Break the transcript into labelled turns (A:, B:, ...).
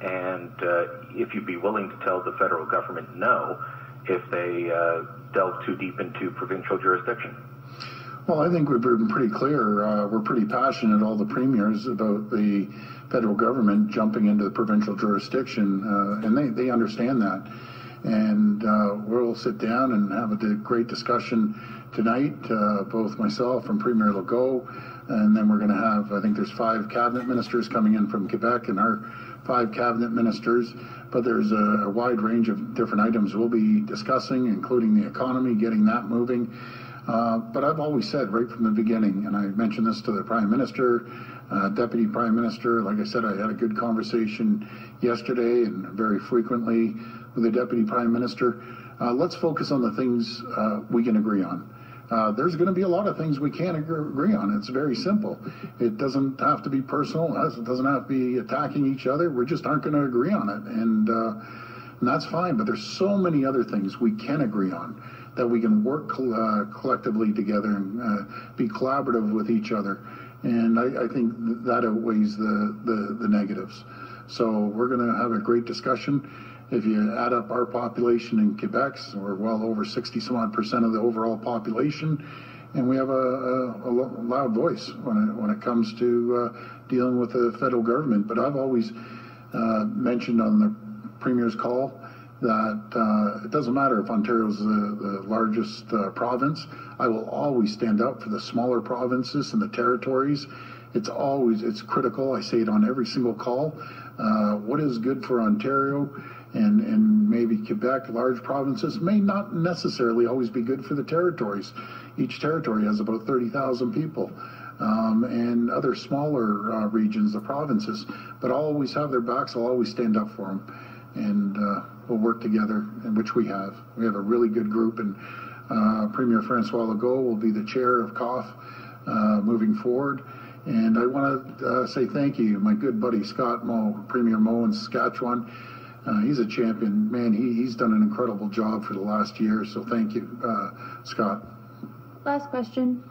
A: and uh, if you'd be willing to tell the federal government no if they uh, delve too deep into provincial jurisdiction.
B: Well, I think we've been pretty clear. Uh, we're pretty passionate, all the premiers, about the federal government jumping into the provincial jurisdiction, uh, and they, they understand that. And uh, we'll sit down and have a great discussion tonight, uh, both myself and Premier Legault, and then we're going to have, I think there's five cabinet ministers coming in from Quebec and our five cabinet ministers, but there's a, a wide range of different items we'll be discussing, including the economy, getting that moving. Uh, but I've always said right from the beginning, and I mentioned this to the Prime Minister, uh, Deputy Prime Minister, like I said, I had a good conversation yesterday and very frequently with the Deputy Prime Minister. Uh, let's focus on the things uh, we can agree on. Uh, there's going to be a lot of things we can't agree on. It's very simple. It doesn't have to be personal. It doesn't have to be attacking each other. We just aren't going to agree on it, and, uh, and that's fine. But there's so many other things we can agree on that we can work uh, collectively together and uh, be collaborative with each other. And I, I think that outweighs the, the, the negatives. So we're going to have a great discussion. If you add up our population in Quebec, we're well over 60 some odd percent of the overall population, and we have a, a, a loud voice when it, when it comes to uh, dealing with the federal government. But I've always uh, mentioned on the Premier's call that uh, it doesn't matter if Ontario is the, the, largest uh, province. I will always stand up for the smaller provinces and the territories. It's always it's critical. I say it on every single call. Uh, what is good for Ontario and, and maybe Quebec, large provinces, may not necessarily always be good for the territories. Each territory has about 30,000 people. Um, and other smaller uh, regions, the provinces, but I'll always have their backs. I'll always stand up for them, and uh, we'll work together, which we have. We have a really good group, and uh, Premier Francois Legault will be the chair of COF uh, moving forward. And I want to uh, say thank you, my good buddy Scott Moe, Premier Moe in Saskatchewan. Uh, he's a champion. Man, he, he's done an incredible job for the last year. So thank you, uh, Scott.
C: Last question.